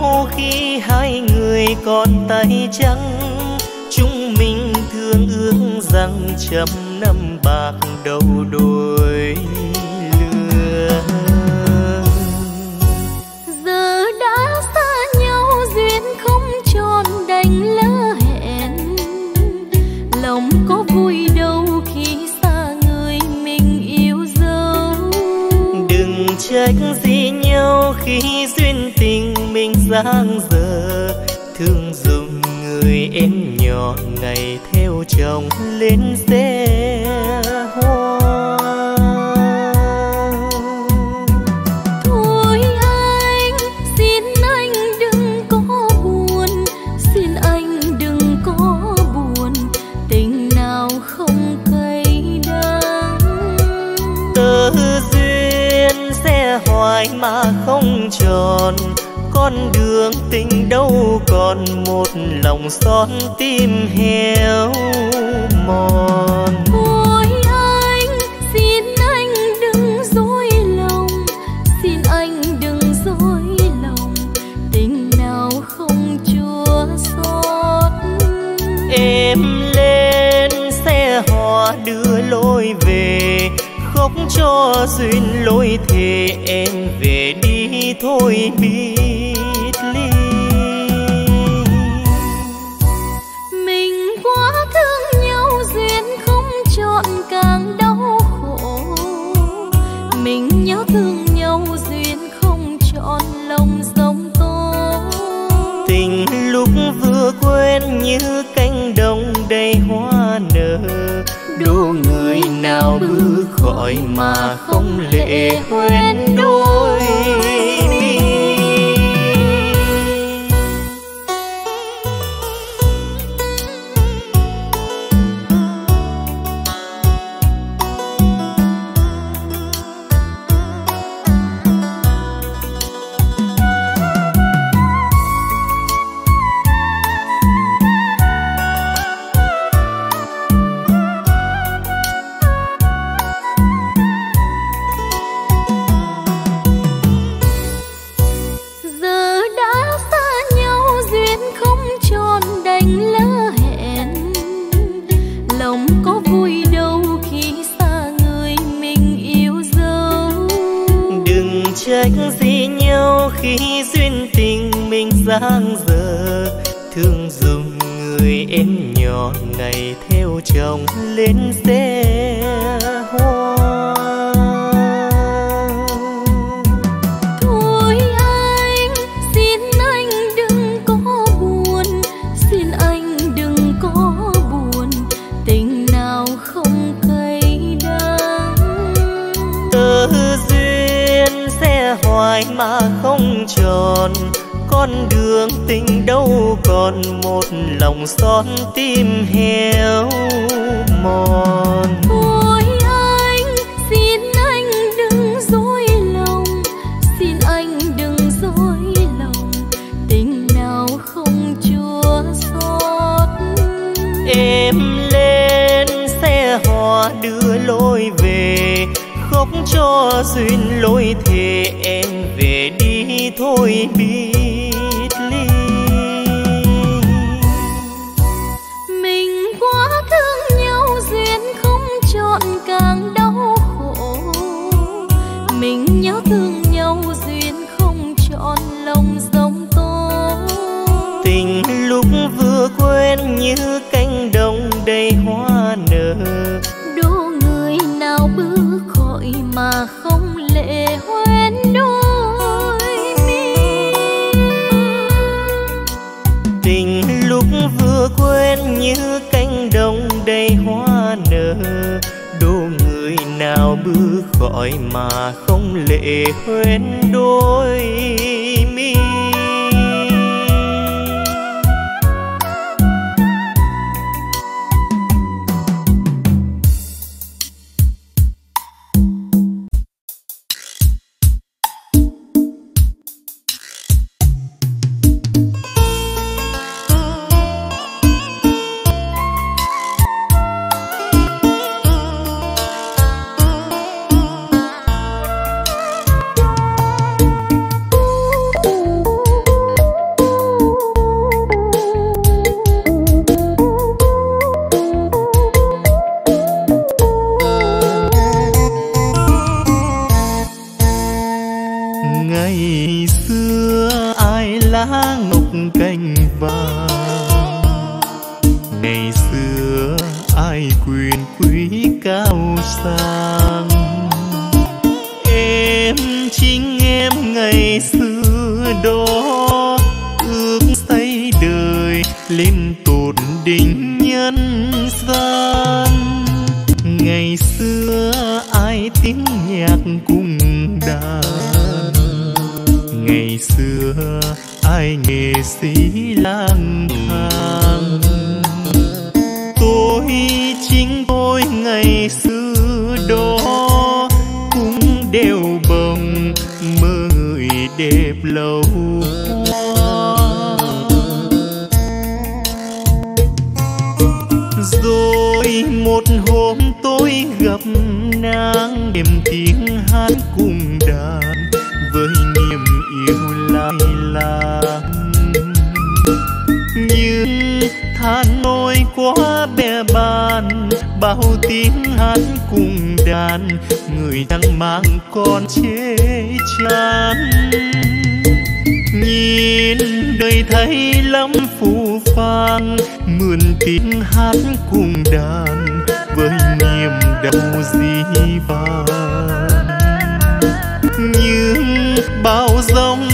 nhau khi hai người còn tay trắng. Chúng mình thương ước rằng chậm năm bạc đầu đuôi dáng giờ thương dùng người em nhỏ ngày theo chồng lên xe. Con đường tình đâu còn một lòng son tim héo mòn. Thôi anh xin anh đừng dối lòng xin anh đừng dối lòng tình nào không chua xót. Em lên xe hoa đưa lối về khóc cho duyên lối thề em về đi thôi biệt vừa quen như cánh đồng đầy hoa nở. Đô người nào bước khỏi mà không lệ quên đôi. Giang dở thương dùng người em nhỏ ngày theo chồng lên xe hoa. Thôi anh xin anh đừng có buồn xin anh đừng có buồn tình nào không cay đắng. Tơ duyên sẽ hoài mà không tròn con đường tình đâu còn một lòng son tim héo mòn. Thôi anh xin anh đừng dối lòng xin anh đừng dối lòng. Tình nào không chua xót. Em lên xe hoa đưa lối về khóc cho duyên lối thề em về đi thôi biệt ly. Mình quá thương nhau, duyên không chọn càng đau. Bước khỏi mà không lệ hoen đôi mi. ngày xưa ai lá ngọc cành vàng? Ngày xưa ai quyền quý cao sang? Em chính em ngày xưa đó ước xây đời lên tột đỉnh nhân gian. Ngày xưa ai tiếng nhạc cùng đàn? Xưa, ai nghệ sĩ lang thang. Tôi chính tôi ngày xưa đó cũng đều bồng mơ người đẹp lâu rồi một hôm tôi gặp nàng, đêm tiếng hát cùng bè bàn bao tiếng hát cùng đàn, người đang mang con chê chán. Nhìn đời thấy lắm phù phàng, mượn tiếng hát cùng đàn, với niềm đau dĩ vàng nhưng bao dòng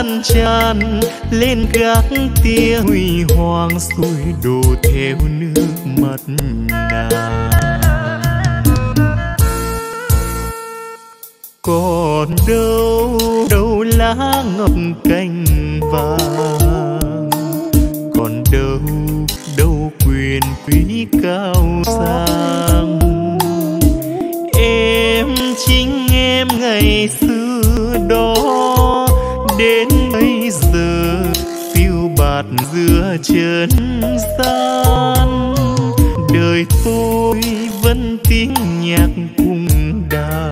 tố lan tràn lên gác tia huy hoàng xuôi đổ theo nước mắt nàng. Còn đâu đâu lá ngọc cành vàng. Còn đâu đâu quyền quý cao sang. Em chính em ngày xưa đó đến bây giờ, phiêu bạt giữa chân gian. Đời tôi vẫn tiếng nhạc cùng đàn.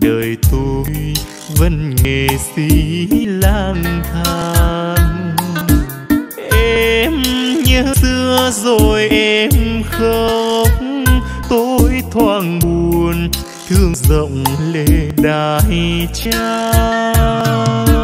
Đời tôi vẫn nghệ sĩ lang thang. Em nhớ xưa rồi em khóc tôi thoáng thương rộng lệ đại trang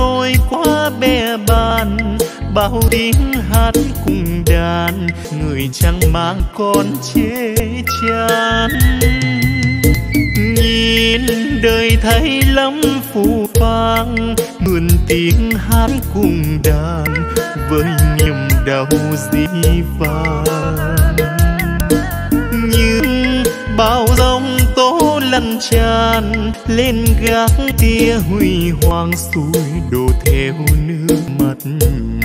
than quá bè bàn, bao tiếng hát cùng đàn, người chẳng mang con chê chán. Nhìn đời thấy lắm phù phang mượn tiếng hát cùng đàn, với niềm đau dĩ vàng. Nhưng bao dòng lăn tràn lên gác tia huy hoàng xuôi đổ theo nước mắt nàng.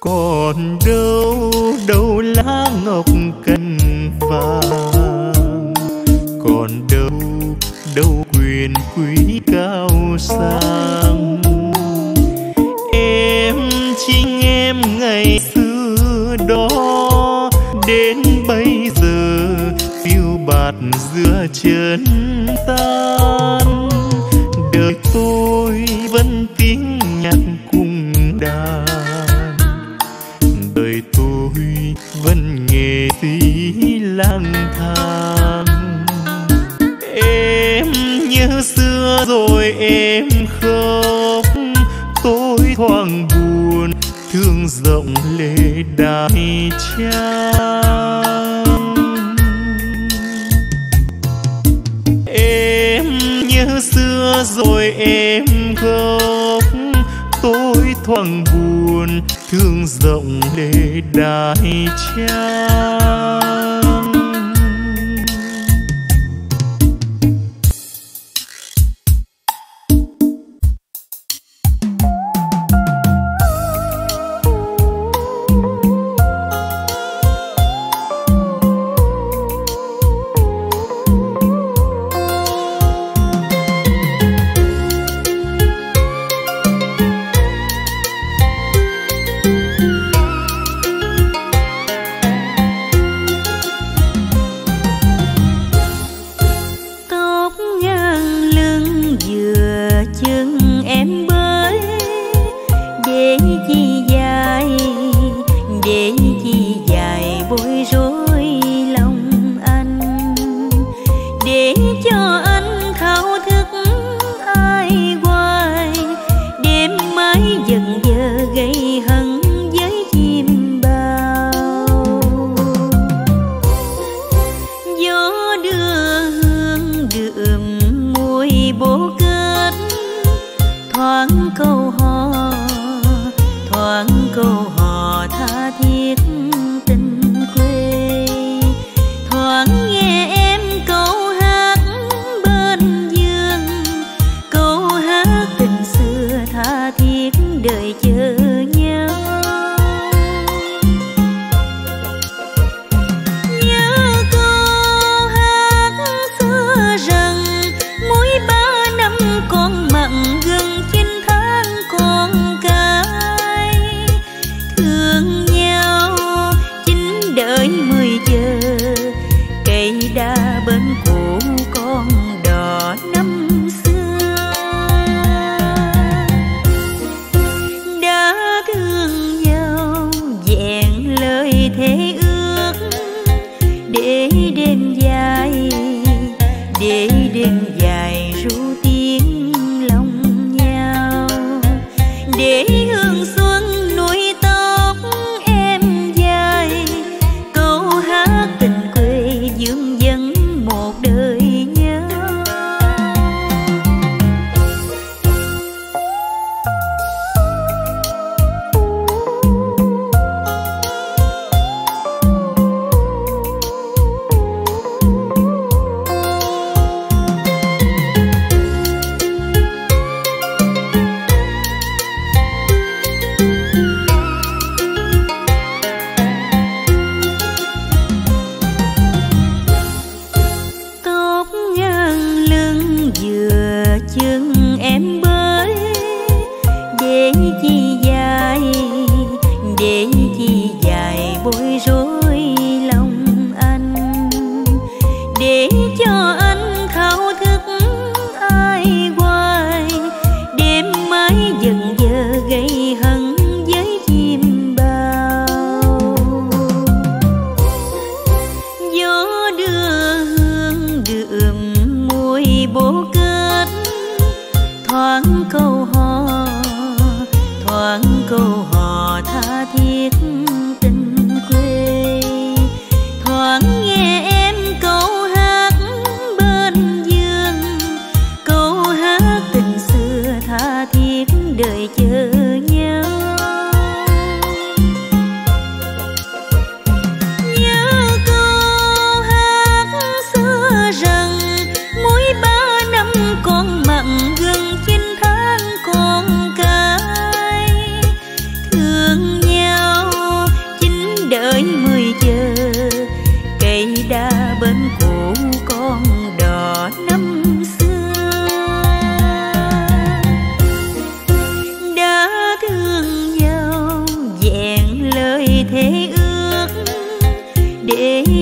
Còn đâu đâu lá ngọc cành vàng còn đâu đâu quyền quý cao sang. Tôi vẫn tiếng nhạc cùng đàn. Đời tôi vẫn nghề sĩ lang thang. Em nhớ xưa rồi em khóc. Tôi thoáng buồn, thương rộng lệ đại trang nghĩa xưa rồi em khóc tôi thoáng buồn thương rộng lệ đại trang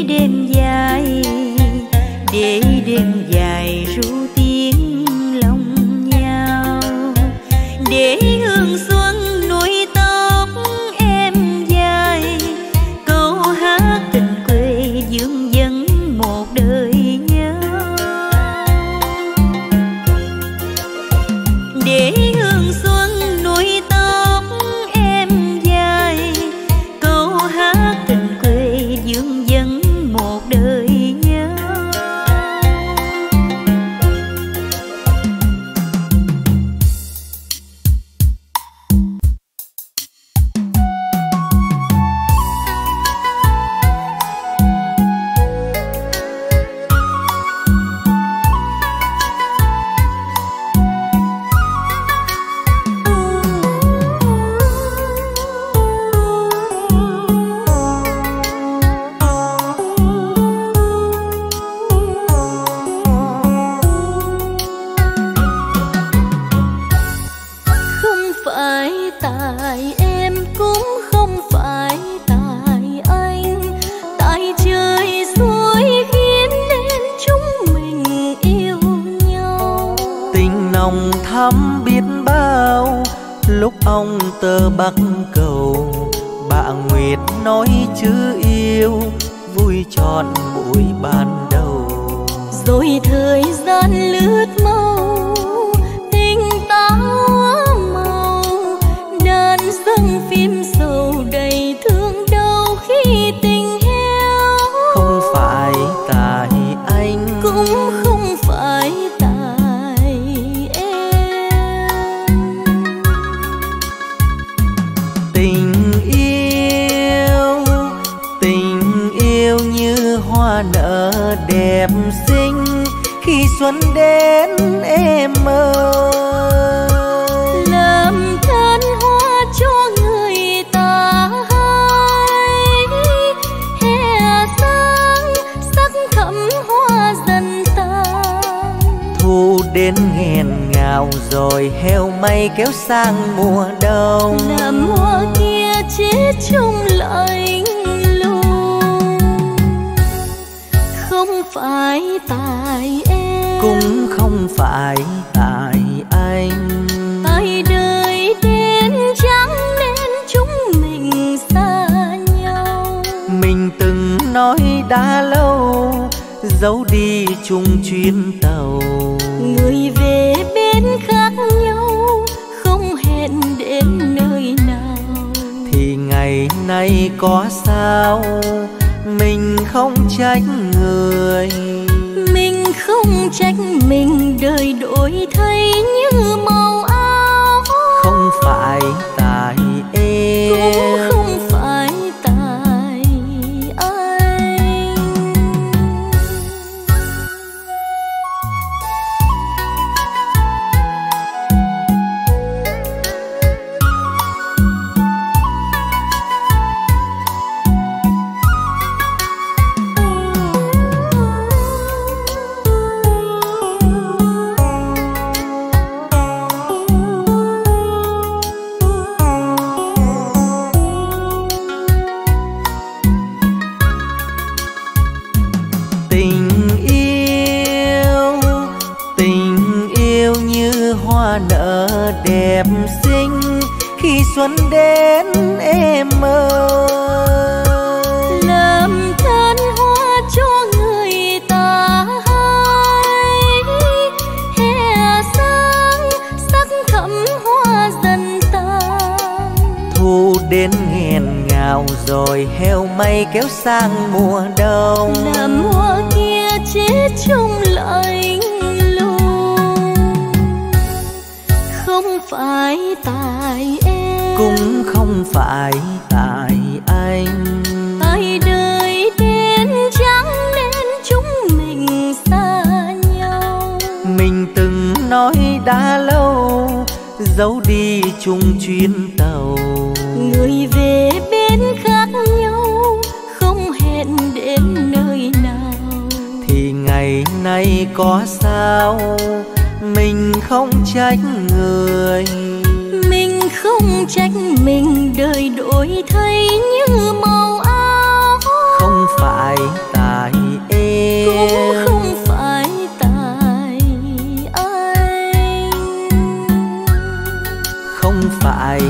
đêm dài. Thắm biết bao. Lúc ông tơ bắc cầu, bà nguyệt nói chữ yêu, vui tròn buổi ban đầu. Rồi thời gian lướt mơ đẹp xinh khi xuân đến em ơi. Làm thân hoa cho người ta hay hè sáng sắc thắm hoa dần tàn thu đến nghẹn ngào rồi heo may kéo sang mùa đông. Làm đã lâu giấu đi chung chuyến tàu. Người về bên khác nhau không hẹn đến nơi nào. Thì ngày nay có sao mình không trách người. Mình không trách mình đời đổi thay như màu áo. Không phải tại cũng em. không rồi heo may kéo sang mùa đông. Làm hoa kia chết trong lạnh lùng không phải tại em. Cũng không phải tại anh. Tại đời đến chẳng nên chúng mình xa nhau. Mình từng nói đã lâu giấu đi chung chuyến tàu. Người về nay có sao? Mình không trách người. Mình không trách mình đời đổi thay như màu áo. Không phải tại cũng em không phải tại anh. Không phải